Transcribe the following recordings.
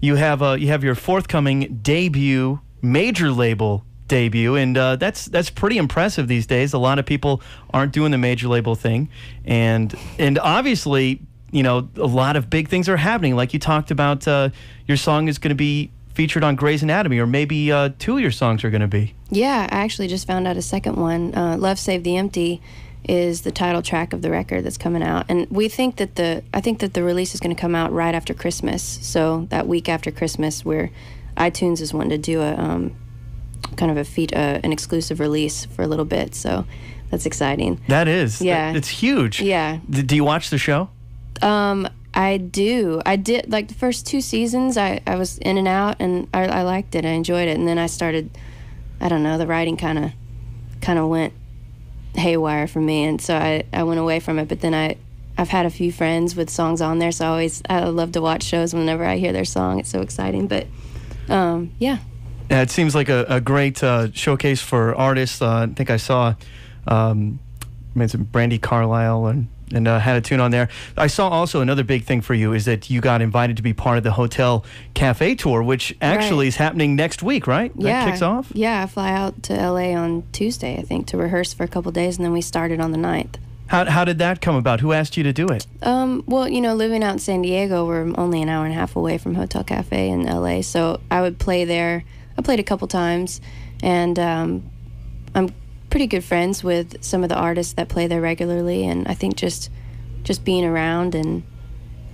you have uh, you have your forthcoming debut major label debut, and uh, that's that's pretty impressive these days. A lot of people aren't doing the major label thing, and and obviously, you know, a lot of big things are happening. Like you talked about, uh, your song is going to be featured on Grey's Anatomy, or maybe uh, two of your songs are going to be. Yeah, I actually just found out a second one. Uh, Love Save the Empty is the title track of the record that's coming out, and we think that the I think that the release is going to come out right after Christmas. So that week after Christmas, where iTunes is wanting to do a um, kind of a feat, uh, an exclusive release for a little bit. So that's exciting. That is, Yeah. it's huge. Yeah. D- do you watch the show? Um, I do. I did like the first two seasons. I, I was in and out, and I, I liked it. I enjoyed it, and then I started. I don't know. The writing kind of, kind of went haywire for me, and so I, I went away from it. But then I, I've had a few friends with songs on there, so I always I love to watch shows whenever I hear their song. It's so exciting. But, um, yeah. Yeah, it seems like a, a great uh, showcase for artists. Uh, I think I saw um, mentioned Brandi Carlile and and uh, had a tune on there. I saw also another big thing for you is that you got invited to be part of the Hotel Cafe tour, which actually Right. is happening next week, right? yeah, That kicks off. Yeah, I fly out to LA on Tuesday, I think, to rehearse for a couple days, and then we started on the 9th. How, how did that come about? Who asked you to do it? Um, well, you know, living out in San Diego, we're only an hour and a half away from Hotel Cafe in LA. So I would play there. I played a couple times, and um, I'm pretty good friends with some of the artists that play there regularly. And I think just just being around and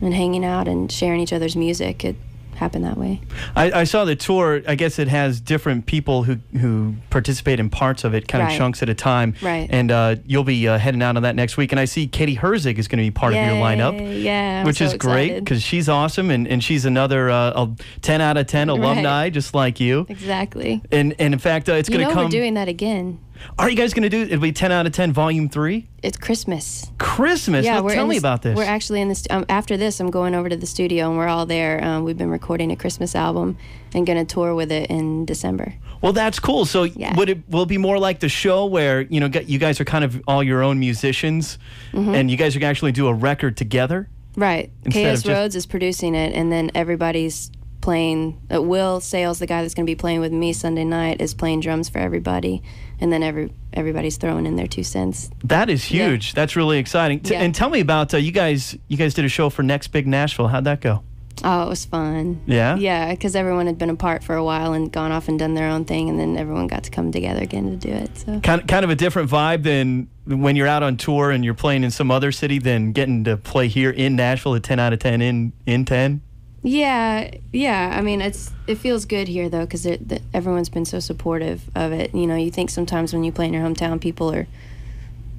and hanging out and sharing each other's music, it happened that way. I, I saw the tour. I guess it has different people who, who participate in parts of it, kind of chunks at a time. Right. And uh, you'll be uh, heading out on that next week. And I see Katie Herzig is going to be part of your lineup. Yay, Yeah, I'm which so is great because she's awesome and, and she's another uh, a 10 out of 10 alumni just like you exactly. and and in fact uh, it's going to come we're doing that again. Are you guys going to do it'll be 10 out of 10 volume 3 It's Christmas. christmas Yeah, we're tell me the about this We're actually in this. Um, after this, I'm going over to the studio, and we're all there. Um, we've been recording a Christmas album and going to tour with it in December. well that's cool so Yeah. would it will it be more like the show where you know you guys are kind of all your own musicians Mm-hmm. and you guys are going to actually do a record together Right. KS Rhodes is producing it, and then everybody's playing. Uh, Will Sayles, the guy that's going to be playing with me Sunday night, is playing drums for everybody, and then every everybody's throwing in their two cents. that is Yeah. huge that's really exciting T- Yeah. and tell me about uh, you guys you guys did a show for next big nashville how'd that go Oh, it was fun. Yeah? Yeah, because everyone had been apart for a while and gone off and done their own thing, and then everyone got to come together again to do it. So. kind of, kind of a different vibe than when you're out on tour and you're playing in some other city than getting to play here in Nashville at 10 out of 10 in in 10. Yeah, yeah. I mean, it's it feels good here though because everyone's been so supportive of it. You know, you think sometimes when you play in your hometown, people are,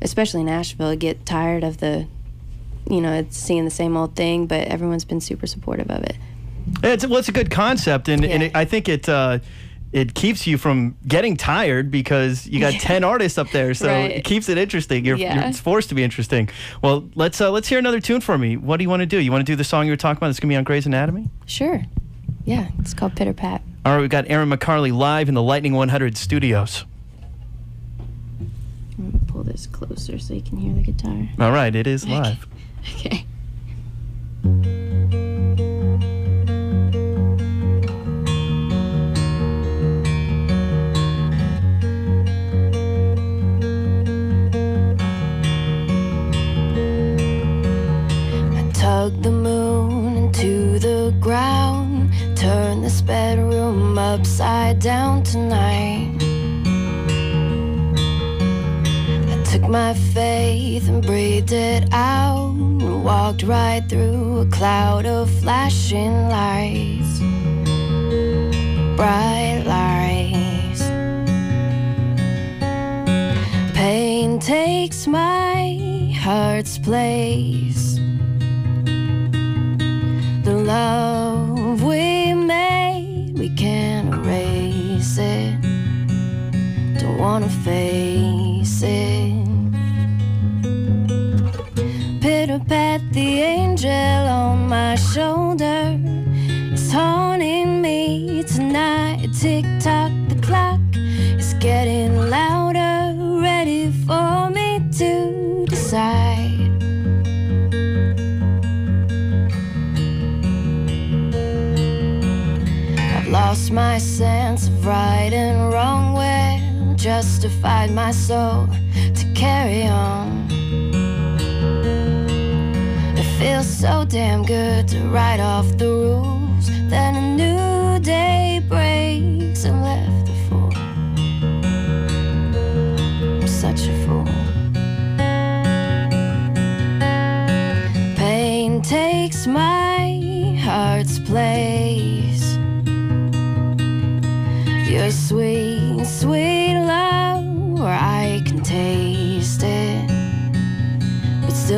especially Nashville, get tired of the, you know, it's seeing the same old thing. But everyone's been super supportive of it. It's well, it's a good concept and, and it, I think it uh, it keeps you from getting tired because you got 10 artists up there so Right. it keeps it interesting. You're, Yeah. you're it's forced to be interesting. Well, let's uh, let's hear another tune for me. What do you want to do? You want to do the song you were talking about that's going to be on Grey's Anatomy? Sure. Yeah, it's called Pitter Pat. All right, we've got Erin McCarley live in the Lightning 100 studios. Pull this closer so you can hear the guitar. All right, it is live. Okay. Tonight. I took my faith and breathed it out and walked right through a cloud of flashing lights. Bright lights. Pain takes my heart's place. The love wanna face it. Pitter pat, the angel on my shoulder is haunting me tonight. Tick tock, the clock is getting louder, ready for me to decide. I've lost my sense of right and wrong, where justified my soul to carry on. It feels so damn good to write off the rules. Then a new day breaks and left a fool. I'm such a fool. Pain takes my heart's place.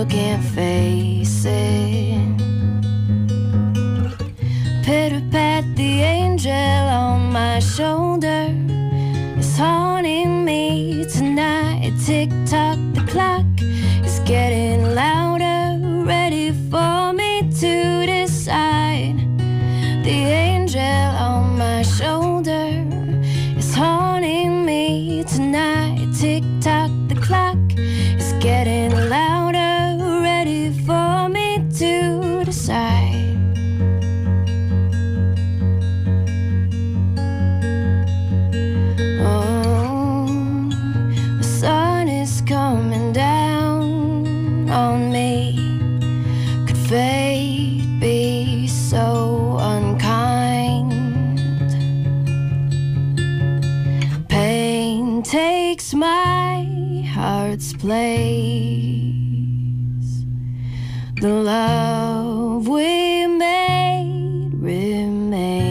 Can't face it. Pitter pat, the angel on my shoulder is haunting me tonight. Tick tock, the clock heart's place. The love we made remains.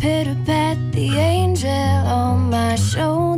Pitter pat, the angel on my shoulder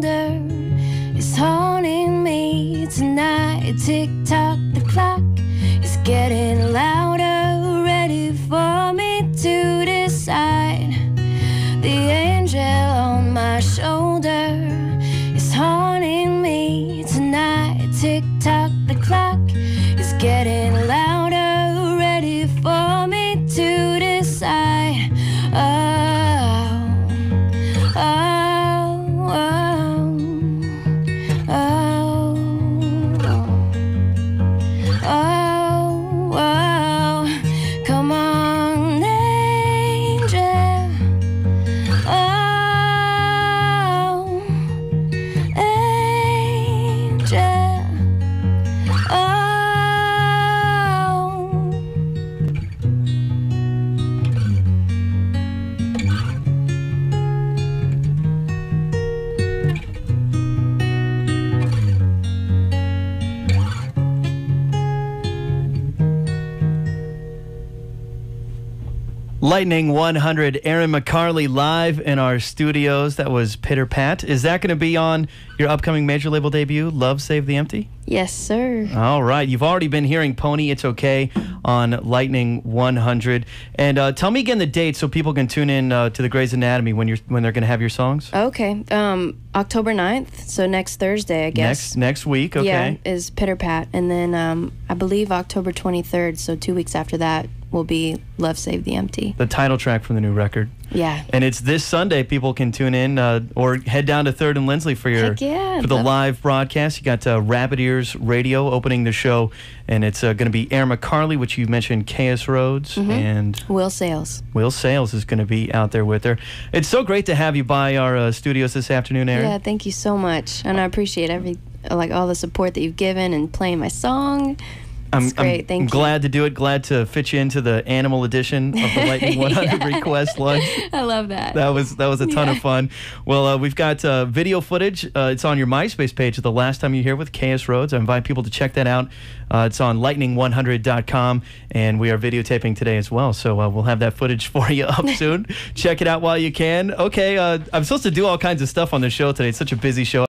Lightning 100, Erin McCarley live in our studios. That was Pitter Pat. Is that going to be on your upcoming major label debut, Love Save the Empty? Yes, sir. All right. You've already been hearing Pony It's Okay on Lightning 100. And uh, tell me again the date so people can tune in uh, to the Grey's Anatomy when you're when they're going to have your songs. Okay. Um, October 9th, so next Thursday, I guess. Next next week, okay. Yeah, is Pitter Pat. And then um, I believe October 23rd, so two weeks after that, will be Love Save the Empty. The title track from the new record. Yeah. And it's this Sunday. People can tune in uh, or head down to Third and Lindsley for your yeah, for the live broadcast. You got uh, Rabbit Ears Radio opening the show, and it's uh, going to be Erin McCarley, which you mentioned, KS Rhodes, Mm-hmm. and Will Sayles. Will Sayles is going to be out there with her. It's so great to have you by our uh, studios this afternoon, Erin. Yeah, thank you so much. And I appreciate every, like, all the support that you've given and playing my song. I'm. I'm Thank you. glad to do it. Glad to fit you into the animal edition of the Lightning 100 request lunch. I love that. That was that was a ton of fun. Well, uh, we've got uh, video footage. Uh, it's on your MySpace page. The last time you're here with KS Rhodes, I invite people to check that out. Uh, it's on lightning100.com, and we are videotaping today as well. So uh, we'll have that footage for you up soon. check it out while you can. Okay, uh, I'm supposed to do all kinds of stuff on the show today. It's such a busy show.